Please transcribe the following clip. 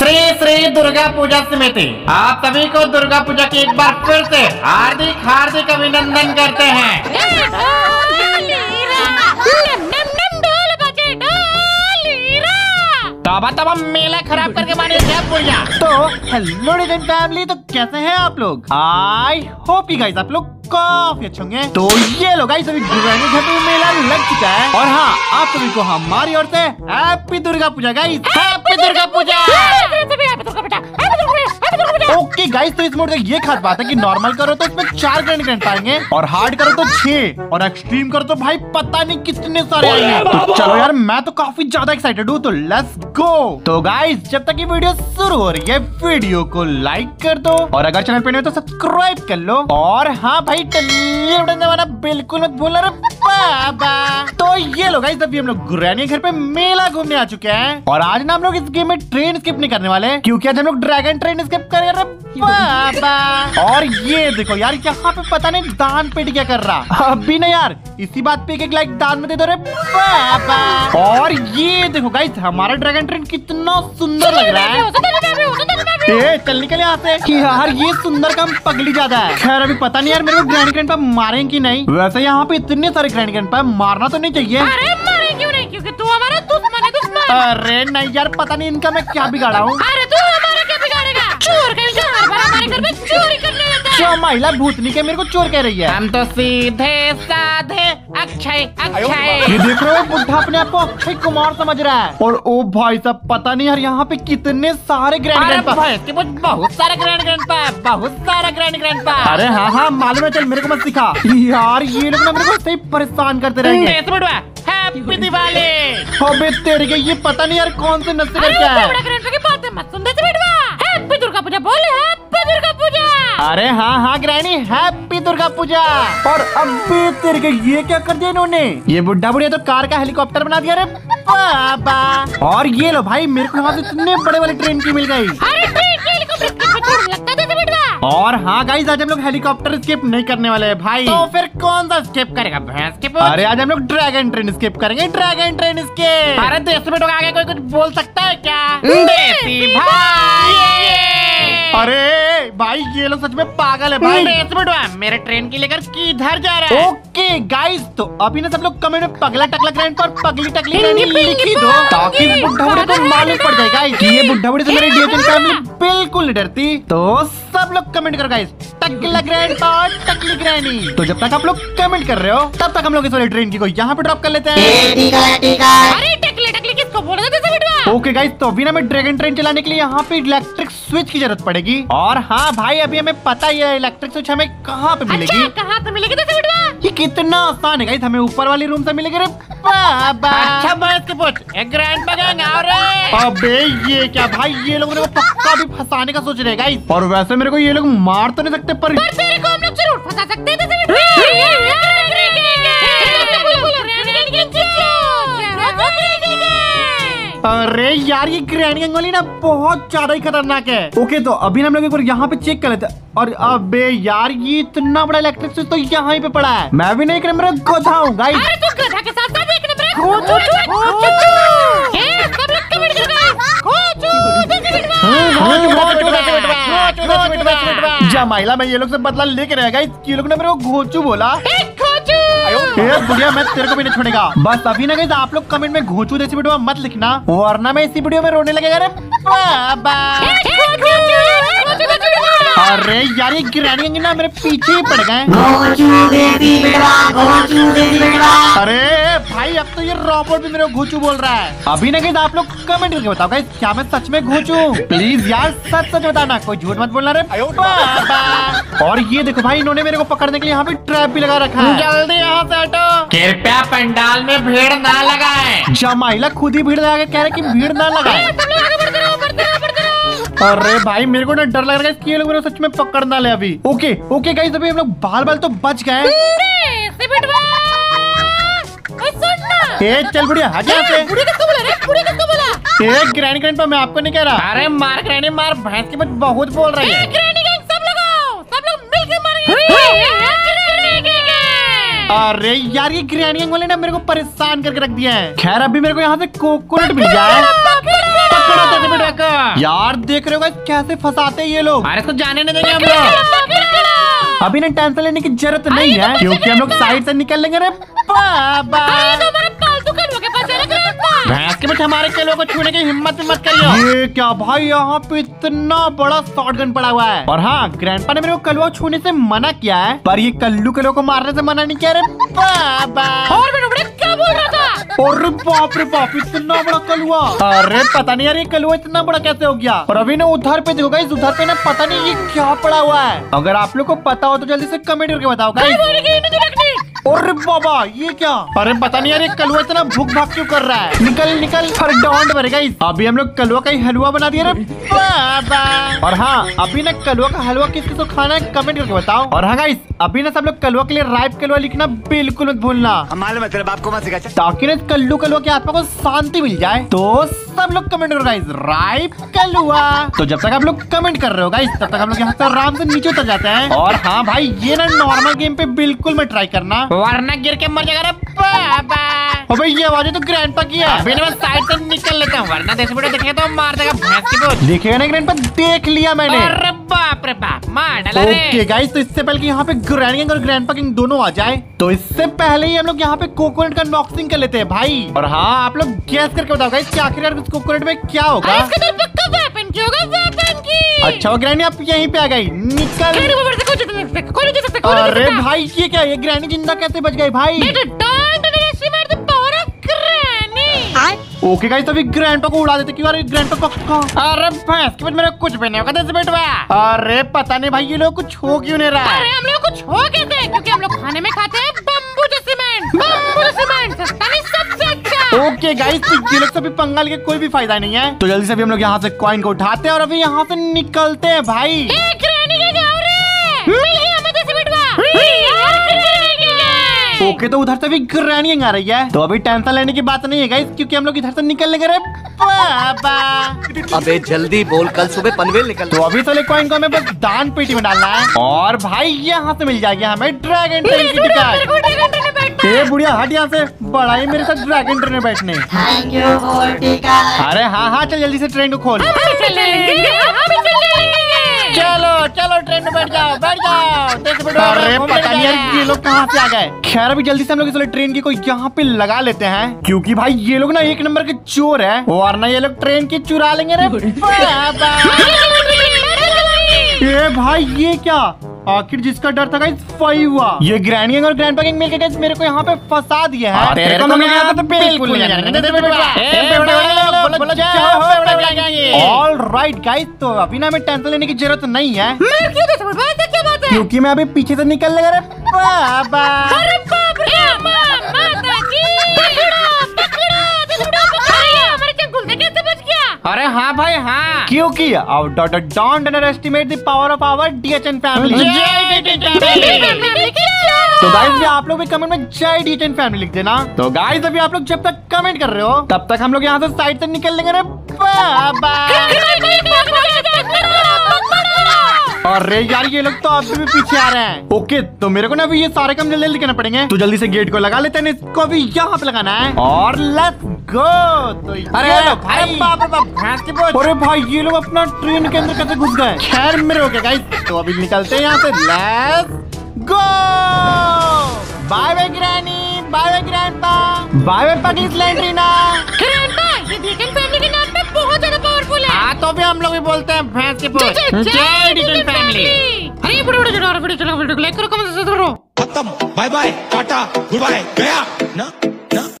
श्री श्री दुर्गा पूजा समिति। आप सभी को दुर्गा पूजा की एक बार फिर से हार्दिक हार्दिक अभिनंदन करते हैं। तबा तबा मेला खराब करके मारे क्या बुढ़िया तो हेलो फैमिली तो कैसे हैं आप लोग? आई होप यू गाइस आप लोग काफ़ी अच्छे होंगे। तो ये लो गाइस अभी गुरुवानी घर पे मेला लग चुका है। और हाँ आप सभी को हमारी ओर से happy Durga Puja guys happy Durga Puja. Okay guys तो इस मोड का ये खास बात है कि नॉर्मल करो तो इसमें चार ग्रैंड ग्रैंड पाएँगे और हार्ड करो तो छह और एक्सट्रीम करो तो भाई पता नहीं कितने सारे आएँगे। तो चलो यार मैं तो काफ़ी ज़्यादा एक्साइटेड हूँ तो लेट्स गो तो गाइस जब तक ये वीडियो शुरू हो रही है वीडियो को लाइक कर दो और अगर चैनल पे नहीं हो तो सब्सक्राइब कर लो। और हाँ भाई टल्ली बिल्कुल मत भूलना बाबा तो ये लोग हम लोग गुरानी घर पे मेला घूमने आ चुके हैं और आज ना हम लोग इस गेम में ट्रेन स्किप नहीं करने वाले क्योंकि आज हम लोग ड्रैगन ट्रेन स्किप कर रे बाबा और ये देखो यार यहाँ पे पता नहीं दान पेट क्या कर रहा अभी ना यार इसी बात पे एक लाइक दान में दे दो रे बाबा और ये देखो गाइस हमारा ड्रैगन ट्रेन कितना सुंदर लग रहा है ए, चल निकल यहाँ से। यार ये सुंदर काम पगली ज़्यादा है। खैर अभी पता नहीं यार मेरे को ग्रैंड ग्रैंड पर मारें कि नहीं। वैसे यहाँ पे इतने सारे ग्रैंड ग्रैंड पर मारना तो नहीं चाहिए। अरे मारे क्यों नहीं? क्योंकि तू हमारा दुश्मन है दुश्मन। अरे नहीं यार पता नहीं इनका मैं क्या बिगाड़ा हूँ। अरे तू हमारा क्या बिगाड़ेगा? चोर कहीं से हमारे घर में चोरी करने महिला भूतनी के मेरे को चोर कह रही है? हम तो सीधे साधे अक्षय अक्षय ये देख रहे हो अपने आप को अक्षय कुमार समझ रहा है। और ओ भाई साहब पता नहीं यार यहाँ पे कितने सारे ग्रैंड ग्रैंड बहुत सारा ग्रैंड ग्रैंड पा है बहुत सारा ग्रैंड ग्रैंड पा अरे हाँ हाँ मालूम है चल मेरे को मत सिखा। यार ये लोग ना मेरे को सही परेशान करते रहेंगे। हैप्पी दिवाली। अबे तेरे के ये पता नहीं यार कौन से नस्ल अरे का अरे हाँ हाँ ग्रैनी हैप्पी दुर्गा पूजा। और अबे तेरे के ये क्या कर दिया इन्होंने? ये बुढ़ा बुढ़िया तो कार का हेलीकॉप्टर बना दिया रे। बाबा। और ये लो भाई मेरे को यहाँ से इतने बड़े वाले ट्रेन की मिल गई। अरे ट्रेन के हेलीकॉप्टर के पछोड़ लगता से बेटवा और हाँ गाइस आज हम लोग हेलीकॉप्टर स्किप नहीं करने वाले हैं भाई। तो फिर कौन सा स्किप करेगा भैंस के पूछ। अरे आज हम लोग ड्रैगन ट्रेन स्किप करेंगे ड्रैगन ट्रेन स्किप अरे देश में लोग आगे कोई कुछ बोल सकता है क्या? देसी भाई। अरे भाई ये लोग सच में पागल है। भाई देश मेरे ट्रेन की लेकर किधर जा रहा है? ओके गाइस तो अभी ना सब लोग कमेंट में पगला टकला ग्रैंड पर पगली टकली पिंगी लिख दो ताकि बुढ़ा बुढ़े को मालूम पड़ जाए गाइस कि ये बुढ़ा बुढ़े से मेरी डीएचएल फैमिली बिल्कुल नहीं डरती। तो सब लोग कमेंट करो गाइस टकला ग्रैंड और टकली ग्रैनी तो जब तक आप लोग कमेंट कर रहे हो तब तक हम लोग इस वाली ट्रेन की को यहाँ पे ड्रॉप कर लेते हैं। ओके गाइस तो अभी ना मैं ड्रैगन ट्रेन चलाने के लिए यहाँ पे इलेक्ट्रिक स्विच की ज़रूरत पड़ेगी। और हाँ भाई अभी हमें पता ही है इलेक्ट्रिक स्विच हमें कहाँ पे मिलेगी? अच्छा कहाँ से मिलेगी से ये कितना आसान है हमें ऊपर वाली रूम से मिलेगी रे अच्छा अबे ये क्या भाई ये लोग मेरे को पक्का भी फंसाने का सोच रहे हैं गाइस और वैसे मेरे को ये लोग मार तो नहीं सकते पर पर तेरे को हम लोग ज़रूर फंसा सकते थे अरे यार ये ग्रैंड गंगोली ना बहुत ज़्यादा ही खतरनाक है। ओके तो अभी ना हम लोग एक बार यहाँ पे चेक कर लेते हैं। और अबे यार ये इतना बड़ा इलेक्ट्रिक स्विच तो यहाँ ही पे पड़ा है। मैं भी नहीं कर मेरा गधा हूँ गाइस अरे तू गधा के साथ साथ देखने पर खोचू खोचू ये सब लोग कमेंट कर गाइस खोचू जैसे बेटवा जमाइला मैं ये लोग से बदला लेके रहेगा ये लोग ने मेरे को घोचू बोला। बुढ़िया, मैं तेरे को भी नहीं छोड़ेगा। बस अभी ना कहीं आप लोग कमेंट में घोचू जैसी वीडियो मत लिखना, वरना मैं इसी वीडियो में रोने लगेगा अरे यार ये गिरानी अंगी ना मेरे पीछे ही पड़ गए। अरे भाई अब तो ये रॉबोट भी मेरे को घोचू बोल रहा है। अभी ना कहीं आप लोग कमेंट करके बताओ गाइस क्या मैं सच में घूचू? प्लीज़ यार सच सच बताना कोई झूठ मत बोलना रे। और ये देखो भाई इन्होंने मेरे को पकड़ने के लिए यहाँ पे ट्रैप भी लगा रखा है। जल्दी यहाँ से हटो। कृपया पंडाल में भीड़ ना लगाए। जमाइला खुद ही भीड़ लगा के कह रहे की भीड़ ना लगाए। अरे भाई मेरे को ना डर लग रहा है कि ये लोग मेरे सच में पकड़ ना ले अभी। ओके ओके गाइस अभी हम लोग बाल बाल तो बच गए ए चल बुढ़िया हट यहाँ से किसको बोला रे? बुढ़ी किसको बोला? ए ग्रैंड ग्रैंड पर मैं आपको नहीं कह रहा। अरे मार ग्रैनी मार भैंस की बच बहुत बोल रही है। एक गैंग सब लोग सब लोग मिलकर मारेंगे अरे यार ये गैंग वाले ना मेरे को परेशान करके रख दिया है। खैर अभी मेरे को यहाँ से कोकोनट मिल गया है पकड़ो तो जैसे बेटा को। यार देख रहे हो कैसे फंसाते हैं ये लोग। अरे इसको जाने नहीं देंगे हम लोग। अभी ना टेंशन लेने की ज़रूरत नहीं है क्योंकि हम लोग साइड से निकल लेंगे। हमारे के पास जाने का भैंस बेटे हमारे केलों को छूने की हिम्मत मत करियो। ये क्या भाई यहाँ पे इतना बड़ा शॉर्ट गन पड़ा हुआ है। और हाँ ग्रैंडपा ने मेरे को कलवा छूने से मना किया है पर ये कल्लू कलो को मारने से मना नहीं किया। रे बाबा। और क्या बोल रहा था? और बाप रे बाप इतना बड़ा कलुआ। अरे पता नहीं यार ये कलुआ इतना बड़ा कैसे हो गया? और अभी ना उधर पे देखो गाइस उधर पे ना पता नहीं ये क्या पड़ा हुआ है। अगर आप लोग को पता हो तो जल्दी से कमेंट करके बताओ गाइस और बाबा ये क्या? अरे पता नहीं यार ये कलुआ इतना भूख भाग क्यों कर रहा है? निकल निकल। पर डोंट वरी गाइस। अभी हम लोग कलुआ का ही हलवा बना दिया रे बाबा। और हाँ अभी ना कलुआ का हलवा किस किस को खाना है कमेंट करके बताओ। और हाँ गाइस अभी ना सब लोग कलुआ के लिए राइप कलुआ लिखना बिल्कुल मत भूलना। मालूम है तेरे बाप को मत सिखा। ताकि ना कल्लू कलुआ की आत्मा को शांति मिल जाए। तो सब लोग कमेंट करो गाइस राइप कलुआ। तो जब तक आप लोग कमेंट कर रहे हो गाइस तब तक हम लोग यहाँ से आराम से नीचे उतर जाते हैं। और हाँ भाई ये ना नॉर्मल गेम पे बिल्कुल मत ट्राई करना। वरना गिर के मर जाएगा बाबा। भाई ये आवाज़ तो ग्रैंडपा की है। अभी मैं साइड से निकल लेता हूँ वरना जैसे बेटा देखेगा तो मार देगा भैंस की बोझ। देखेगा ना ग्रैंडपा देख लिया मैंने। अरे बाप रे बाप मार डाला ओके गाइस तो इससे पहले कि यहाँ पे ग्रैंड गैंग और ग्रैंडपा किंग दोनों आ जाए तो इससे पहले ही हम लोग यहाँ पे कोकोनट का अनबॉक्सिंग कर लेते हैं भाई। और हाँ आप लोग गैस करके बताओ गाइस कि आखिर उस कोकोनट में क्या होगा? अच्छा ग्रैंडी आप यहीं पे आ गई निकल। अरे नहीं अरे भाई ये क्या ये ग्रैनी ज़िंदा कैसे बच गई भाई? ओके गाइस अभी ग्रैंडपा को उड़ा देते क्यों? अरे ग्रैंडपा को अरे भैंस की मेरे को कुछ भी नहीं होगा जैसे बेटवा अरे पता नहीं भाई ये लोग कुछ हो क्यों नहीं रहा अरे है हम लोग कुछ हो कैसे क्योंकि हम लोग खाने में खाते हैं बम्बू सीमेंट बम्बू सीमेंट सस्ता नहीं सबसे अच्छा। ओके गाइस तो ये लोग से अभी पंगा लेके कोई भी फ़ायदा नहीं है। तो जल्दी से अभी हम लोग यहाँ से कॉइन को उठाते हैं और अभी यहाँ से निकलते हैं भाई। ओके तो उधर से भी ग्रैनी आ रही है। तो अभी टेंशन लेने की बात नहीं है गाइस क्योंकि हम लोग इधर से निकल लेंगे रे बाबा। अबे जल्दी बोल कल सुबह पनवेल निकल तो अभी कॉइन को हमें बस दान पेटी में डालना है। और भाई यहाँ से मिल जाएगी हमें ड्रैगन ट्रेन की टिकट को ड्रैगन ट्रेन में बैठना ए बुढ़िया हट यहाँ से। बड़ा ही मेरे साथ ड्रैगन ट्रेन में बैठने. अरे हाँ हाँ चल जल्दी से ट्रेन को खोल। चलो चलो ट्रेन में बैठ जाओ बैठ जाओ। देख बेटवा अरे पता नहीं यार ये लोग कहाँ से आ गए? खैर अभी जल्दी से हम लोग इस ट्रेन की कोई यहाँ पे लगा लेते हैं। क्योंकि भाई ये लोग ना एक नंबर के चोर है। वरना ये लोग ट्रेन की चुरा लेंगे रे। भाई ये क्या? आखिर जिसका डर था गाइस वही हुआ ये ग्रैंड गैंग और ग्रैंड पैकिंग मिलके गाइस मेरे को यहाँ पे फंसा दिया है तेरे को बिल्कुल नहीं। ऑल राइट गाइस तो अभी ना हमें टेंशन लेने की ज़रूरत नहीं है मैं क्यों जैसे बेटवा ऐसा क्या बात है क्योंकि मैं अभी पीछे से निकल लगा रे बाबा अरे हाँ भाई हाँ। क्योंकि don't underestimate the power of our DHN family तो गाइस भी आप लोग भी कमेंट में जय डीएचएन फैमिली लिख देना। तो गाइस अभी आप लोग जब तक कमेंट कर रहे हो तब तक हम लोग यहाँ से साइड से निकल लेंगे अरे यार ये लोग तो अभी भी पीछे आ रहे हैं। ओके तो मेरे को ना अभी ये सारे काम जल्दी जल्दी करने पड़ेंगे। तो जल्दी से गेट को लगा लेते हैं इसको अभी यहाँ पे लगाना है। और लेट्स गो तो अरे अरे भाई। बाप रे बाप भैंस की बोझ। अरे भाई ये लोग अपना ट्रेन के अंदर कैसे घुस गए? खैर मेरे ओके गाइस? तो अभी निकलते हैं यहाँ से। Let's go bye bye granny bye bye grandpa bye bye पगली स्लेंड्रीना ये डीकन फैमिली के नाम पे बहुत ज़्यादा पावरफुल है। हाँ तो भी हम लोग भी बोलते हैं भैंस की बोझ। जय टीटी फैमिली अरे बड़े बड़े चलो वीडियो चलो वीडियो लाइक करो कमेंट करो। खत्म। Bye bye tata goodbye गया ना।